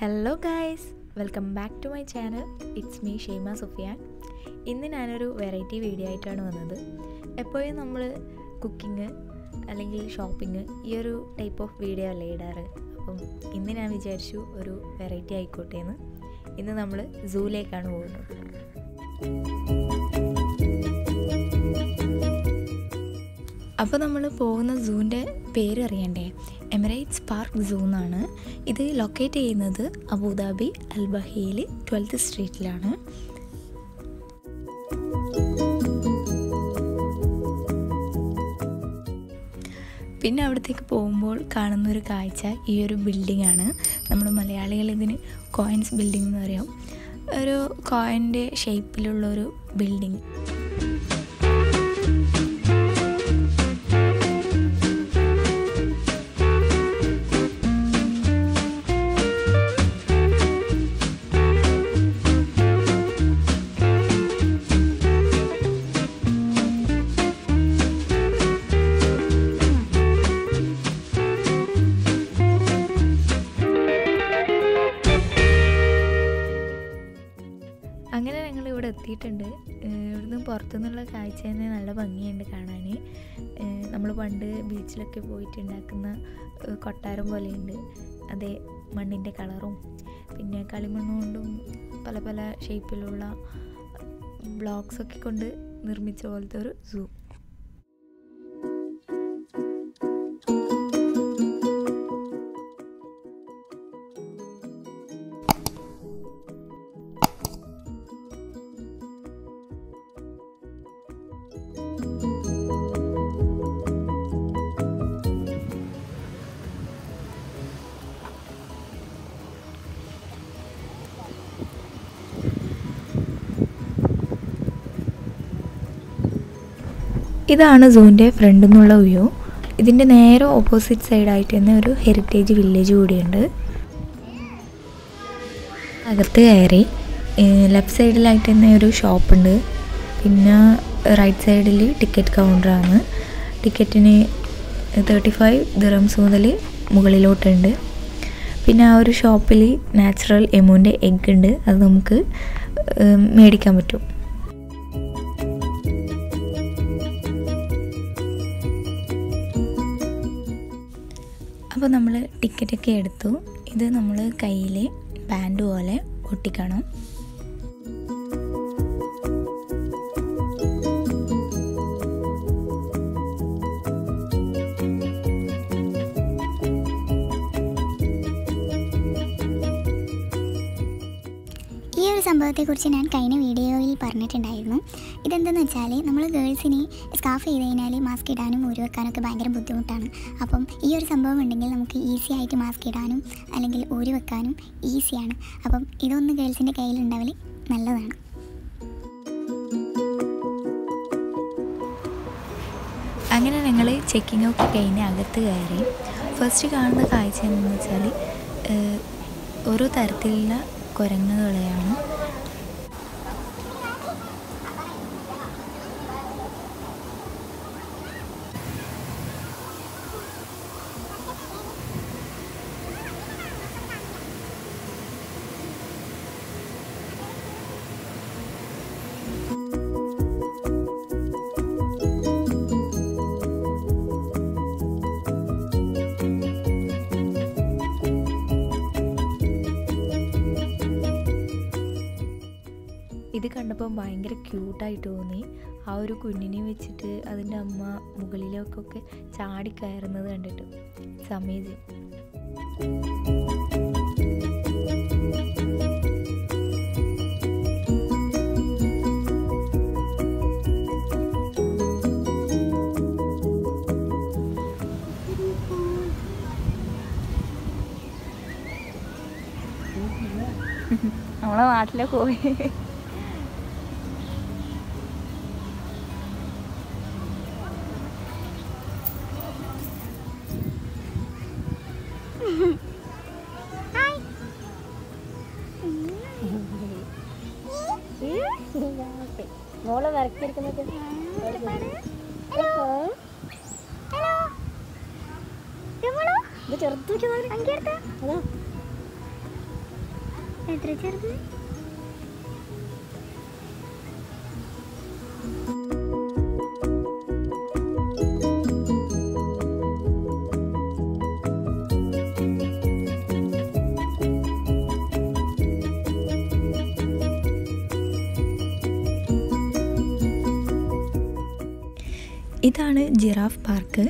Hello guys welcome back to my channel it's me Shaima Sufiyan ഇന്ന് ഞാനൊരു variety video ആയിട്ടാണ് വന്നത്. എപ്പോഴും നമ്മൾ കുക്കിംഗ് അല്ലെങ്കിൽ ഷോപ്പിംഗ് ഈ ഒരു ടൈപ്പ് ഓഫ് വീഡിയോ അല്ലേ ഇടാറ്? അപ്പം ഇന്ന് ഞാൻ വിചാരിച്ചു ഒരു വെറൈറ്റി ആയിക്കോട്ടെ എന്ന്. ഇന്ന് നമ്മൾ സൂയിലേക്കാണ് പോകുന്നത്. അപ്പോൾ നമ്മൾ പോകുന്ന സൂവിന്റെ പേര് അറിയണ്ടേ? എമിറേറ്റ്സ് പാർക്ക് സൂ എന്നാണ്. ഇത് ലൊക്കേറ്റ് ചെയ്യുന്നത് അബുദാബി അൽബഹയിൽ ട്വൽത്ത് സ്ട്രീറ്റിലാണ് പിന്നെ അവിടത്തേക്ക് പോകുമ്പോൾ കാണുന്ന ഒരു കാഴ്ച ഈ ഒരു ബിൽഡിംഗ് ആണ്. നമ്മൾ മലയാളികൾ ഇതിന് കോയിൻസ് ബിൽഡിംഗ് എന്ന് പറയും. ഒരു കോയിന്റെ ഷേപ്പിലുള്ള ഒരു ബിൽഡിംഗ് പോയിട്ട് ഉണ്ടാക്കുന്ന കൊട്ടാരം പോലെയുണ്ട്. അതേ മണ്ണിന്റെ കളറും. പിന്നെ കളിമണ്ണ് കൊണ്ടും പല പല ഷേപ്പിലുള്ള ബ്ലോക്സൊക്കെ കൊണ്ട് നിർമ്മിച്ച പോലത്തെ ഒരു സൂ ഇതാണ് സൂവിന്റെ ഫ്രണ്ട് എന്നുള്ള വ്യൂ ഇതിന്റെ നേരെ ഓപ്പോസിറ്റ് സൈഡായിട്ട് തന്നെ ഒരു ഹെറിറ്റേജ് വില്ലേജ് കൂടിയുണ്ട്. അകത്ത് കയറി ലെഫ്റ്റ് സൈഡിലായിട്ട് തന്നെ ഒരു ഷോപ്പുണ്ട് പിന്നെ റൈറ്റ് സൈഡിൽ ടിക്കറ്റ് കൗണ്ടറാണ് ടിക്കറ്റിന് തേർട്ടി ഫൈവ് ദിറംസ് മുതൽ മുകളിലോട്ടുണ്ട്. പിന്നെ ആ ഒരു ഷോപ്പിൽ നാച്ചുറൽ എമൂന്റെ എഗ്ഗ് ഉണ്ട്. അത് നമുക്ക് മേടിക്കാൻ പറ്റും. അപ്പോൾ നമ്മൾ ടിക്കറ്റൊക്കെ എടുത്തു. ഇത് നമ്മൾ കയ്യിൽ ബാൻഡ് പോലെ ഒട്ടിക്കണം. സംഭവത്തെക്കുറിച്ച് ഞാൻ കഴിഞ്ഞ വീഡിയോയിൽ പറഞ്ഞിട്ടുണ്ടായിരുന്നു. ഇതെന്തെന്ന് വെച്ചാൽ നമ്മൾ ഗേൾസിനെ സ്കാഫ് ചെയ്ത് കഴിഞ്ഞാൽ മാസ്ക് ഇടാനും ഊരി വെക്കാനൊക്കെ ഭയങ്കര ബുദ്ധിമുട്ടാണ്. അപ്പം ഈ ഒരു സംഭവം ഉണ്ടെങ്കിൽ നമുക്ക് ഈസി ആയിട്ട് മാസ്ക് ഇടാനും അല്ലെങ്കിൽ ഊരി വെക്കാനും ഈസിയാണ് അപ്പം ഇതൊന്ന് ഗേൾസിന്റെ കയ്യിലുണ്ടാവൽ നല്ലതാണ്. അങ്ങനെ ഞങ്ങൾ ചെക്കിംഗ് ഒക്കെ കഴിഞ്ഞ് അകത്ത് കയറി. ഫസ്റ്റ് കാണുന്ന കാഴ്ച എന്താണെന്ന് വെച്ചാൽ ഓരോ തരത്തിലുള്ള കുരങ്ങുകളെയാണ്. കണ്ടപ്പോൾ ഭയങ്കര ക്യൂട്ടായിട്ട് തോന്നി. ആ ഒരു കുഞ്ഞിനെ വെച്ചിട്ട് അതിന്റെ അമ്മ മുകളിലേക്കൊക്കെ ചാടി കയറുന്നത് കണ്ടിട്ട്. ഇറ്റ്സ് നമ്മളെ നാട്ടിലെ പോയി. വരക്കിരിക്കുന്നത് ഇത് ചെറുതാക്കി അതാ. എത്ര ചെറുത്? ഇതാണ് ജിറാഫ് പാർക്ക്.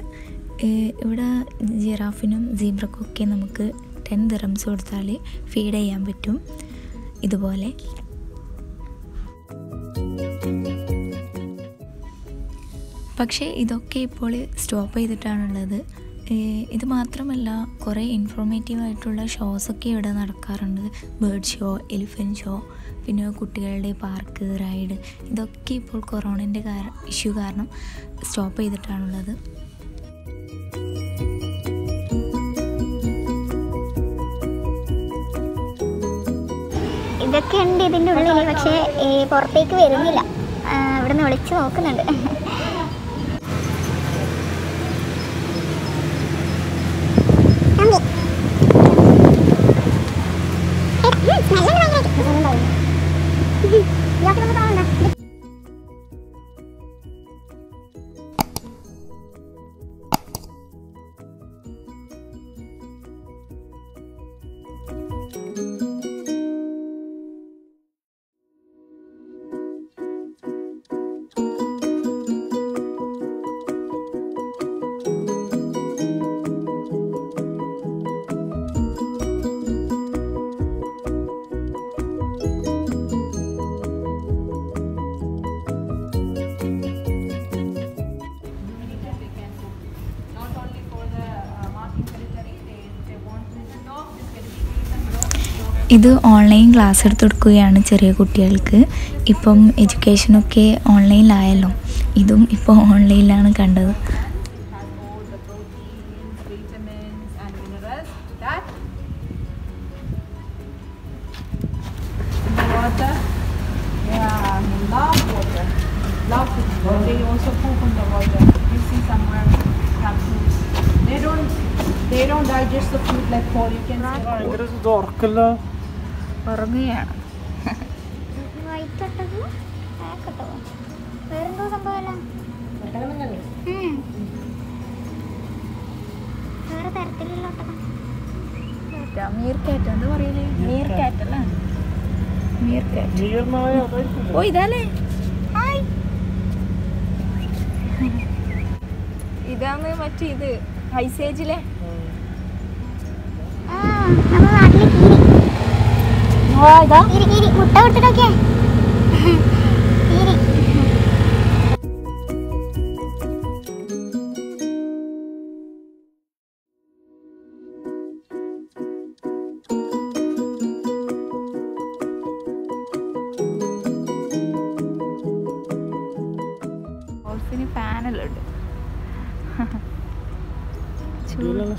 ഇവിടെ ജിറാഫിനും ജീബ്രക്കൊക്കെ നമുക്ക് ടെൻ ദിറംസ് കൊടുത്താൽ ഫീഡ് ചെയ്യാൻ പറ്റും. ഇതുപോലെ. പക്ഷേ ഇതൊക്കെ ഇപ്പോൾ സ്റ്റോപ്പ് ചെയ്തിട്ടാണുള്ളത്. ഇത് മാത്രമല്ല കുറേ ഇൻഫോർമേറ്റീവ് ആയിട്ടുള്ള ഷോസൊക്കെ ഇവിടെ നടക്കാറുണ്ട്. ബേർഡ് ഷോ എലിഫന്റ് ഷോ പിന്നെ കുട്ടികളുടെ പാർക്ക് റൈഡ് ഇതൊക്കെ ഇപ്പോൾ കൊറോണന്റെ ഇഷ്യൂ കാരണം സ്റ്റോപ്പ് ചെയ്തിട്ടാണുള്ളത്. ഇതൊക്കെ ഉണ്ട് ഇതിന്റെ ഉള്ളിൽ പക്ഷേ പുറത്തേക്ക് വരുന്നില്ല. ഇവിടുന്ന് വിളിച്ചു നോക്കുന്നുണ്ട്. ഇത് ഓൺലൈൻ ക്ലാസ് എടുത്തു കൊടുക്കുകയാണ് ചെറിയ കുട്ടികൾക്ക്. ഇപ്പം എഡ്യൂക്കേഷനൊക്കെ ഓൺലൈനിലായല്ലോ ഇതും ഇപ്പോൾ ഓൺലൈനിലാണ് കണ്ടത്. ഭയങ്കര ഇത് ഉറക്കില്ല ഉറങ്ങുകയാണ് ഇതാന്ന് കേട്ടോ വേറെന്തോ സംഭവമല്ല? ഉം. വേറെ തരത്തിലുള്ള ഒട്ടകം മീർ കാറ്റ് എന്താ പറയലേ? മീർ കാറ്റ് അല്ലേ? മീർ കാറ്റ് നീർനായ അതായിരിക്കും ഓ ഇതല്ലേ? ഹായ്. ഇതാണ് മറ്റേ ഇത്. ഹൈസേജിലെ ആ മുട്ട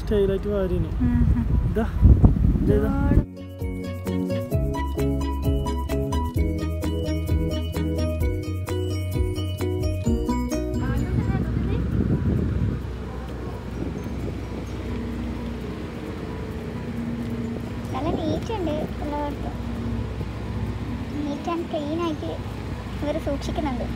സ്റ്റൈലായിട്ട് വാരിന്. ഇതാ ഇതേതാ നല്ല നീറ്റുണ്ട് ഉള്ളവർക്ക് നീറ്റ് ആൻഡ് ക്ലീൻ ആയിട്ട് ഇവർ സൂക്ഷിക്കുന്നുണ്ട്.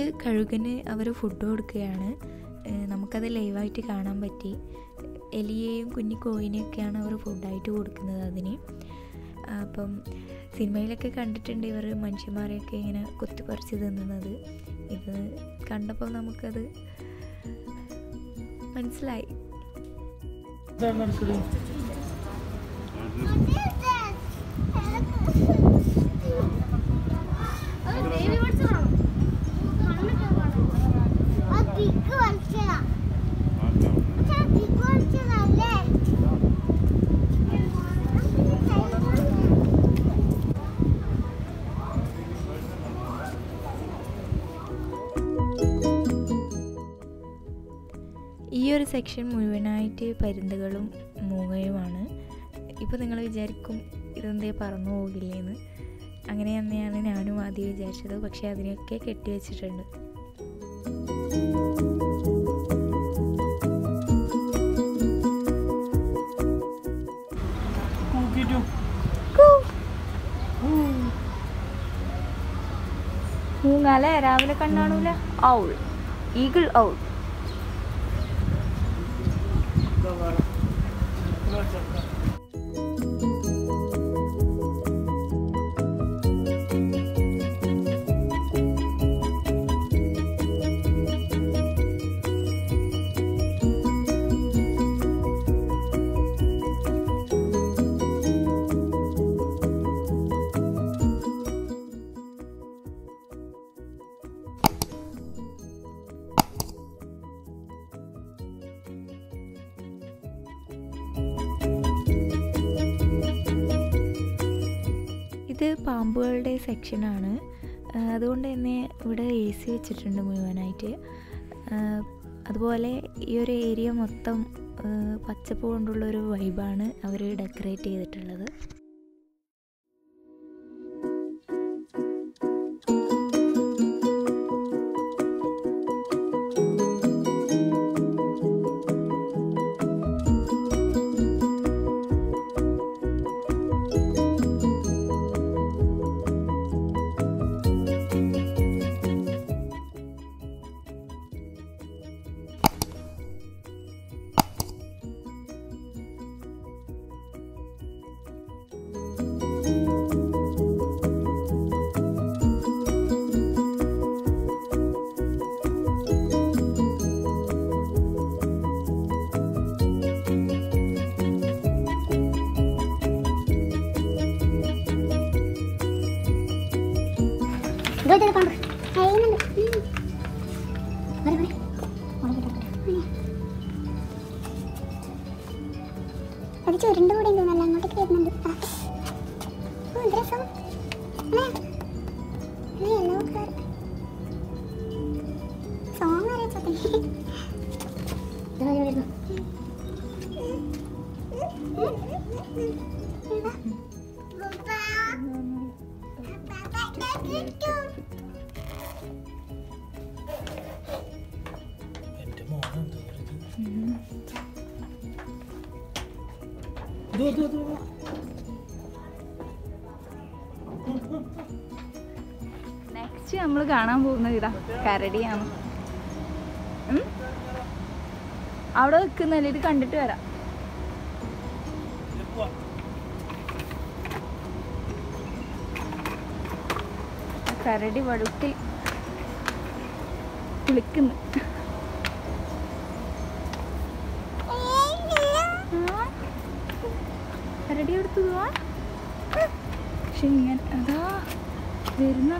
ഇത് കഴുകന് അവർ ഫുഡ് കൊടുക്കുകയാണ്. നമുക്കത് ലൈവായിട്ട് കാണാൻ പറ്റി. എലിയെയും കുഞ്ഞി കോയിനെയൊക്കെയാണ് അവർ ഫുഡായിട്ട് കൊടുക്കുന്നത് അതിന്. അപ്പം സിനിമയിലൊക്കെ കണ്ടിട്ടുണ്ട് ഇവർ മനുഷ്യന്മാരെയൊക്കെ ഇങ്ങനെ കുത്തിപ്പറിച്ച് തിന്നുന്നത്. ഇത് കണ്ടപ്പോൾ നമുക്കത് മനസ്സിലായി. സെക്ഷൻ മുഴുവനായിട്ട് പരുന്തുകളും മൂങ്ങയുമാണ് ഇപ്പോൾ നിങ്ങൾ വിചാരിക്കും ഇതെന്തേ പറന്നു പോകില്ലേന്ന്. അങ്ങനെ തന്നെയാണ് ഞാനും ആദ്യം വിചാരിച്ചത്. പക്ഷേ അതിനെയൊക്കെ കെട്ടിവെച്ചിട്ടുണ്ട്. മൂങ്ങാലേ രാവിലെ കണ്ണാണൂല. ഔൾ. Eagle owl. പാമ്പുകളുടെ സെക്ഷനാണ്. അതുകൊണ്ട് തന്നെ ഇവിടെ എ സി വെച്ചിട്ടുണ്ട് മുഴുവനായിട്ട്. അതുപോലെ ഈ ഒരു ഏരിയ മൊത്തം പച്ചപ്പ് കൊണ്ടുള്ളൊരു വൈബാണ് അവർ ഡെക്കറേറ്റ് ചെയ്തിട്ടുള്ളത്. ഇതോ ഇത് പാമ്പ് കഴിയുന്നുണ്ട് വരെ വരെ എന്റെ മോനെ എന്താ പറയുന്നത്? ദോ, ദോ, ദോ, ദോ. നെക്സ്റ്റ് നമ്മൾ കാണാൻ പോകുന്നത് ഇതാ കരടിയാണ്? അവിടെ നിൽക്കുന്നല്ലേ ഇത് കണ്ടിട്ട് വരാം കരടി വഴുക്കിൽ കുളിക്കുന്നു? കരടി എടുത്തു പോവാ പക്ഷെ ഇങ്ങനെ അതാ വരുന്ന.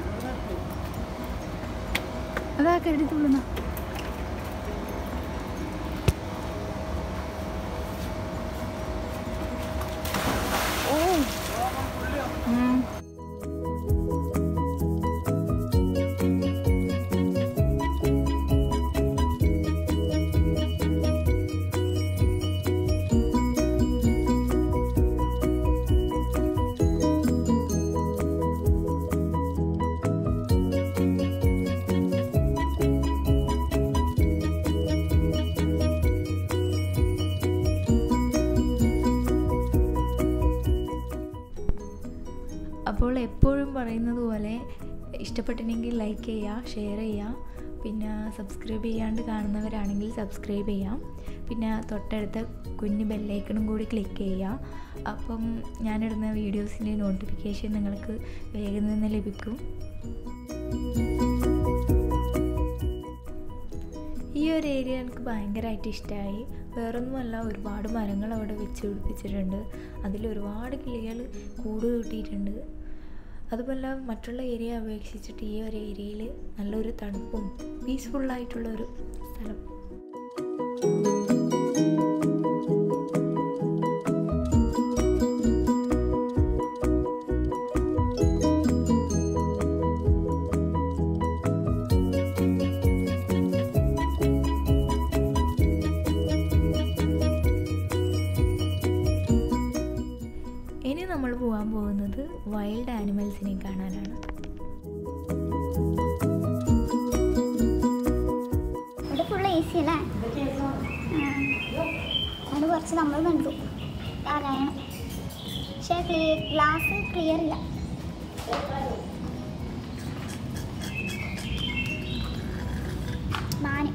അതാ കരടി തുള്ളുന്ന. ഓ. ഇഷ്ടപ്പെട്ടിട്ടുണ്ടെങ്കിൽ ലൈക്ക് ചെയ്യുക ഷെയർ ചെയ്യുക പിന്നെ സബ്സ്ക്രൈബ് ചെയ്യാണ്ട് കാണുന്നവരാണെങ്കിൽ സബ്സ്ക്രൈബ് ചെയ്യാം. പിന്നെ തൊട്ടടുത്ത കുഞ്ഞ് ബെല്ലൈക്കണും കൂടി ക്ലിക്ക് ചെയ്യുക അപ്പം ഞാനിടുന്ന വീഡിയോസിന്റെ നോട്ടിഫിക്കേഷൻ നിങ്ങൾക്ക് വേഗം തന്നെ ലഭിക്കും. ഈ ഒരു ഏരിയ എനിക്ക് ഭയങ്കരമായിട്ട് ഇഷ്ടമായി വേറൊന്നുമല്ല ഒരുപാട് മരങ്ങൾ അവിടെ വെച്ച് പിടിപ്പിച്ചിട്ടുണ്ട്. അതിൽ ഒരുപാട് കിളികൾ കൂട് കൂട്ടിയിട്ടുണ്ട്. അതുപോലെ മറ്റുള്ള ഏരിയ അപേക്ഷിച്ചിട്ട് ഈ ഒരു ഏരിയയിൽ നല്ലൊരു തണുപ്പും പീസ്ഫുള്ളായിട്ടുള്ള ഒരു സ്ഥലം ഫുൾ അല്ലേ അത് കുറച്ച് നമ്മൾ കണ്ടു. പാരായണം. പക്ഷേ ക്ലിയർ ഗ്ലാസ് ക്ലിയർ ഇല്ല. മാന്.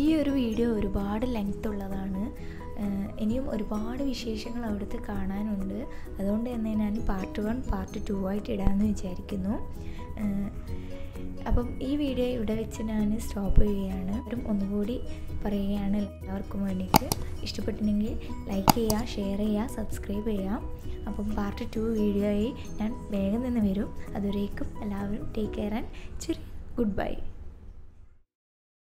ഈ ഒരു വീഡിയോ ഒരുപാട് ലെങ്ത് ഉള്ളതാണ്. ഇനിയും ഒരുപാട് വിശേഷങ്ങൾ അവിടുത്തെ കാണാനുണ്ട്. അതുകൊണ്ട് തന്നെ ഞാൻ പാർട്ട് വൺ പാർട്ട് ടു ആയിട്ട് ഇടാമെന്ന് വിചാരിക്കുന്നു. അപ്പം ഈ വീഡിയോ ഇവിടെ വെച്ച് ഞാൻ സ്റ്റോപ്പ് ചെയ്യുകയാണ്. അവരും ഒന്നുകൂടി പറയുകയാണ് എല്ലാവർക്കും വേണ്ടിയിട്ട്. ഇഷ്ടപ്പെട്ടിട്ടുണ്ടെങ്കിൽ ലൈക്ക് ചെയ്യുക ഷെയർ ചെയ്യുക സബ്സ്ക്രൈബ് ചെയ്യുക. അപ്പം പാർട്ട് ടു വീഡിയോയിൽ ഞാൻ വേഗം തന്നെ വരും. അതുവരേക്കും എല്ലാവരും ടേക്ക് കെയർ ആൻഡ് ചെറിയ ഗുഡ് ബൈ